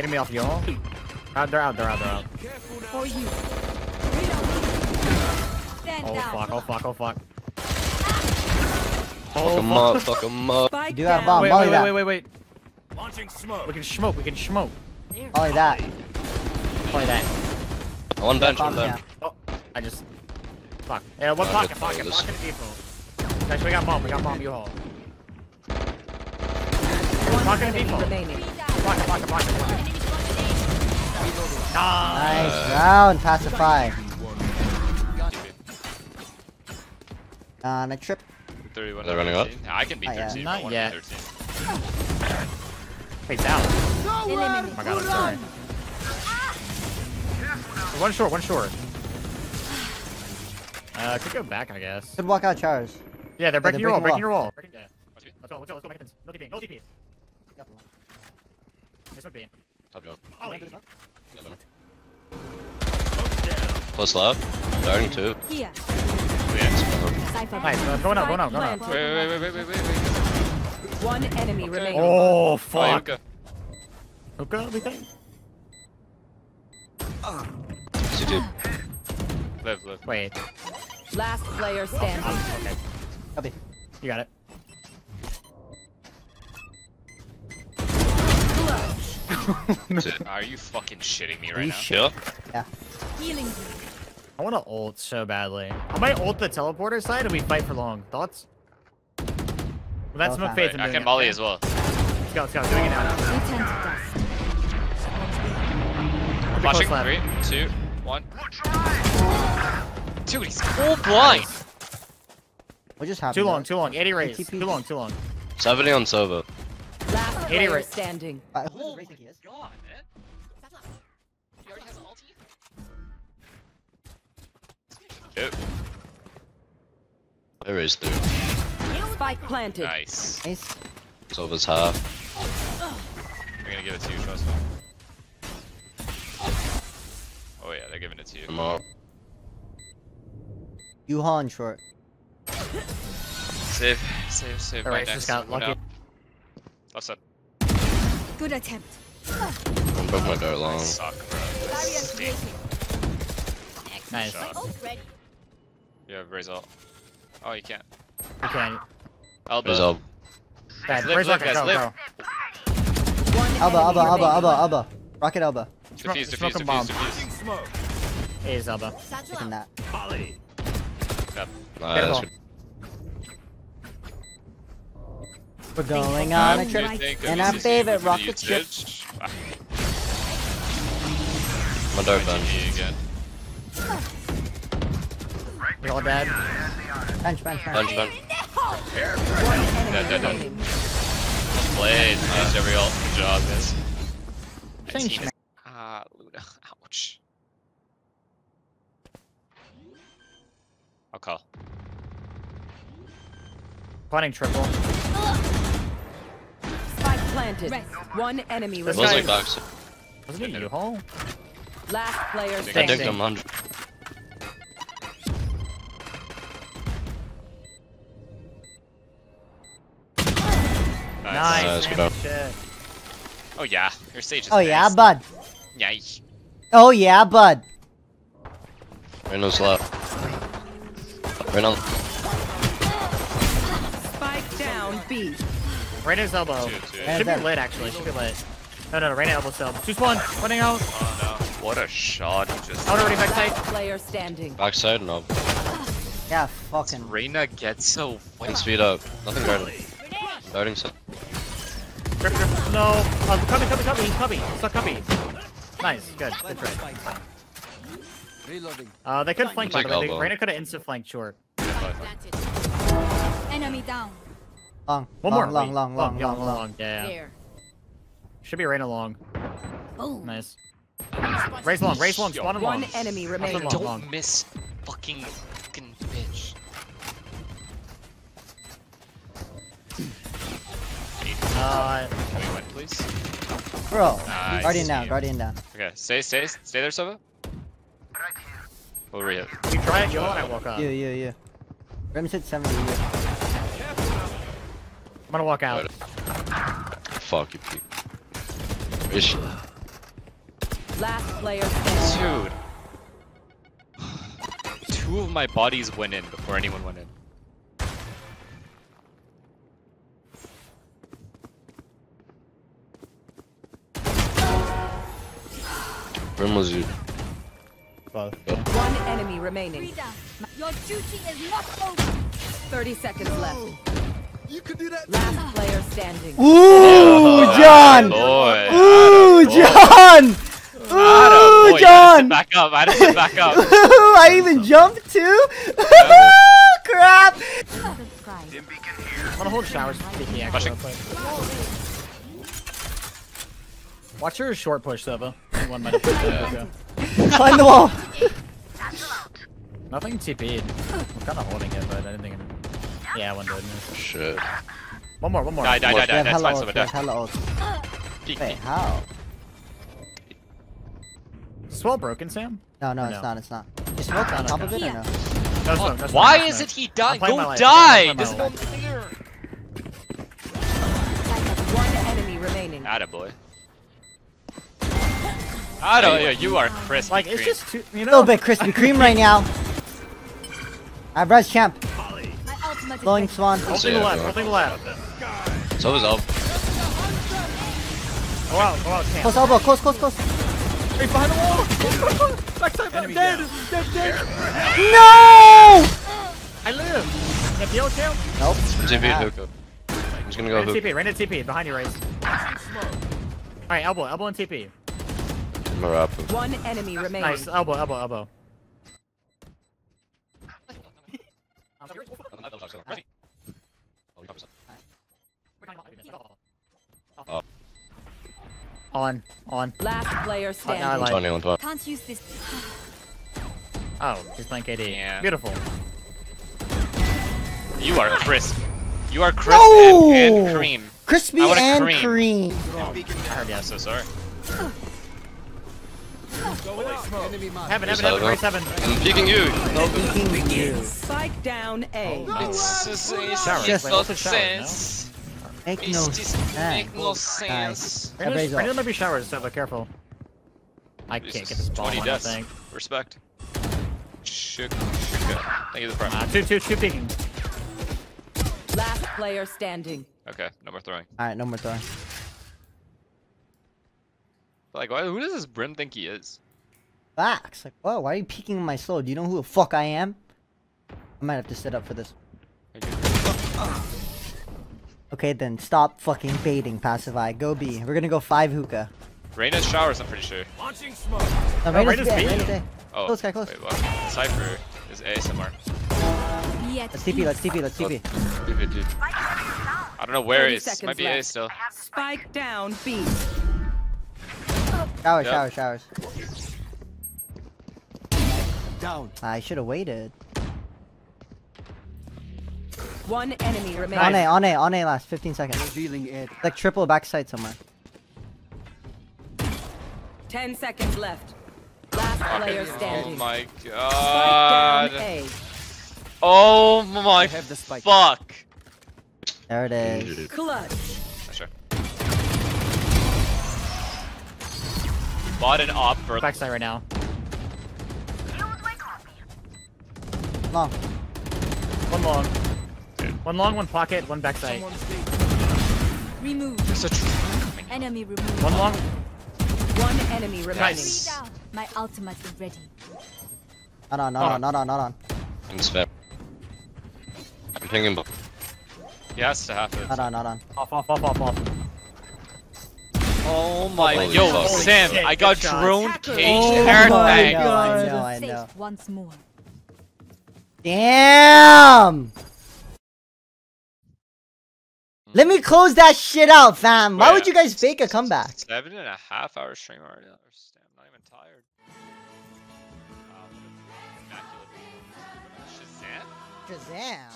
Hitting me off y'all. Uh, they're out, they're out, they're out. For you. Stand Oh down. fuck, oh fuck, oh fuck. Fuck Oh him up, fuck. fuck him up. Spike You got bomb. Wait, wait, that. wait, wait, wait, Launching smoke. We can smoke, we can smoke. Only that. Play that. One bench, Bomb, one yeah. bench. Oh, I just. Fuck. Yeah, one Oh, pocket, good pocket, pocket default. Guys, we got bomb, we got bomb, you haul. Pocket enemy default. remaining. Nice. Nice round, pacify. On a trip. 31 They're running up? I can beat Not yet. 13. Not I yet. 13. Face out. Eliminate. Oh my god, I'm sorry. One short, one short. Uh, could go back, I guess. Could walk out Charles. Yeah, they're breaking they're your wall, breaking breaking your wall. Breaking, yeah. Watch me. Let's go, let's go, let's go, make it. No TP, no TP. This would be. Top jump. Ollie. Close left. Darting two. Here. Yeah. Cypher. Nice, uh, going up, going up, going up. Wait, wait, wait, wait, wait, wait, wait. One enemy remaining. Oh, Oh, fuck. Yuka. Hookah, we think? CT. Live, live. Wait, Last player standing. okay. Copy. You got it. Are you fucking shitting me Are right you now? shit? Yeah. Healing you. I want to ult so badly. I might ult the teleporter side and we fight for long. Thoughts? Well, that's smoke fine. phase. Right, I'm I can it, molly as well. Let's go, let's go. Doing it now. We turn to dust. Could be Flashing. close Three, left. two, one. Dude, he's full blind. What just happened? Too long, too long. 80 Raze. Too long, too long. 70 on Sova. Last 80 player right. Standing. Uh, who's this racing he is? God, man. He already has ulti? Yep. There is through. Spike planted. Nice. Nice. Sova's half. I'm gonna give it to you, trust me. Oh yeah, they're giving it to you. Come on. You haul short. Save, save, save. Alright, my just next. got One lucky. Left side. Good attempt. Don't broke my dart long. Suck, Nice. Shot. You have Raze ult. Oh, you can't. Okay. Elbow. There's a Bad. Live, live, guys, Go, live. go. One Elbow, elbow, enemy elbow, remaining. elbow, elbow. Rocket elbow. Defuse, defuse, bomb. defuse, defuse. Smoke. A's elbow. Taking that. Yep. nice. We're going on a trip. do you think And of our favorite rocket ship. usage? My dart bench. GG again. You're all dead. Bench, bench, bench. Bench, bench. Dead, dead, dead. remaining. Played. Used every ult. Good job, guys. My Thanks, team is- Ah, Luna. Ouch. I'll call. Planning triple. Spike planted. One enemy This Was guy- like box. Wasn't it you, Hole? Last player I Thank dinked standing. him 100. Nice. Nice. Nice, man. Oh yeah, your stage is Oh yeah, bud. Nice. Oh yeah, bud. Reyna's left. Reyna. Spike down B. Right in his elbow. Two, two. Should be lit, actually. Should be lit. No, no, no. Right in elbow still. Choose one. Running out. Oh no. What a shot he just. Out already backside. Player standing. Backside, no. Yeah, fucking. Reyna gets so Can speed up. Nothing darting. Darting so. Grip, grip. No. Oh, cubby, cubby, cubby. He's cubby. Stuck cubby. Nice. Good. Good trade. Reloading. Uh, they could flank by the way. They- elbow. Reyna could have instant flanked short. Enemy down. Long, One long, more. long, Wait. long, long, yeah, long, long. Yeah, yeah. There. Should be Reyna along. Boom. Nice. Raze long. Raze long. Spawn him long. One enemy Spawn remaining. long, Don't long. miss fucking fucking bitch. Uh, Can we win, please? Bro, Nice. guardian down, guardian down. Okay, stay, stay, stay there, Sova. We'll re-hit. you try it. You and I walk up. You, you, you. Rim's hit 70. You. I'm gonna walk out. Fuck you, Pete. Ish. Last player standing. Dude. Two of my bodies went in before anyone went in. Brim was you. Both. One enemy remaining. Frida, your duty is not over. 30 seconds left. Last player standing. Ooh, John! Boy. Ooh, John! Ooh, boy, I had to John! sit back up. I had to sit back up. Ooh, I even jumped too? Crap! I'm gonna hold showers. Peeking actually. Flashing. real quick. Watch your short push, Sova. One might have pushed Climb the wall! Nothing TP'd. I'm kind of holding it, but I didn't think. It... Yeah, one did. Shit. One more, one more. Die, die, die, die. have That's hella fine, ult, someone die. hella ult. Wait, peek. how? Swell broken, Sam? No, no, Or it's not, it's not. You smoked on top of it or no? No smoke, no smoke, Why no is it he dying? playing Go my life, die! I'm There's playing no clear. One enemy remaining. Atta boy. Atta, yeah, you are crisp. Like, it's Green. just too, you know? A little bit Krispy Kreme right now. I have res champ. My ultimate is Blowing ready. swan. Hold to the Yeah, left, bro. hold to the left. So was up. Go out, go out, Sam. Close elbow, close, close, close. Hey, behind the wall! Backside, I'm dead! Dead, dead! No! I live! Get the old tail? Nope. TP Ah. hookah. He's gonna go hook. TP, rain TP, behind you, Raze. Alright, elbow, elbow and TP. I'm a. One enemy remaining. Nice, elbow, elbow, elbow. Oh. On, on. Last player now I standing. like- 20 on 12. Can't use this. Oh, he's playing KD. Yeah. Beautiful. You are crisp. You are crisp No! and, and cream. Crispy I and cream. cream. I heard I'm so sorry. Heaven, heaven, Here's heaven, Elbow. Heaven. I'm peeking you. Peeking you. Spike down A. It's just, it's Shower. Just- Wait, what's a shower, no? Make It's no sense. make no sense. Brandon, Raise up. Brandon might be showers, so be careful. I can't get this ball 20 on, I deaths. think. Respect. Shook, shook. Thank you, the prime. Uh, two, two, two peeking. Last player standing. Okay, no more throwing. Alright, no more throwing. Like, why, who does this Brim think he is? Facts. Like, whoa, why are you peeking in my soul? Do you know who the fuck I am? I might have to sit up for this. Okay, then stop fucking baiting, passive eye. Go B. We're gonna go five hookah. Reyna's showers, I'm pretty sure. No, oh, Reyna's Reyna's B. B. Reyna's A. Oh, Close, guy, close. Wait, what? Cypher is A somewhere. Yet Let's TP, let's TP, let's oh, TP. Leave it, dude. I don't know where it is. Might be A still. Spike down B. Showers, Yep. showers, showers. Down. I should have waited. One enemy On remaining. A, on A, on A last 15 seconds. Like triple backside somewhere. Ten seconds left. Last player Okay. Oh standing. my Spike down god. A. Oh my fuck. There it is. Clutch. Sure. Bought an op for Backside right now. Long. One long. One long, one pocket, one backside. remove. such Enemy removed. One long. One enemy remaining. Nice. My ultimate is ready. Not on, not on, ah. not on, not on. I'm spam. I'm pinging. bu- He has to have it. Not on, not on. Off, off, off, off, off. Oh my Holy yo, fuck. Sam, Shit, I got good shots. drone Oh caged my hair God. thing. I know, I know. once more. Damn! Let me close that shit out, fam. Why Wait, would you guys fake a comeback? Seven and a half hour stream already. I'm not even tired. Wow, what a- immaculate. Shahzam? Shahzam.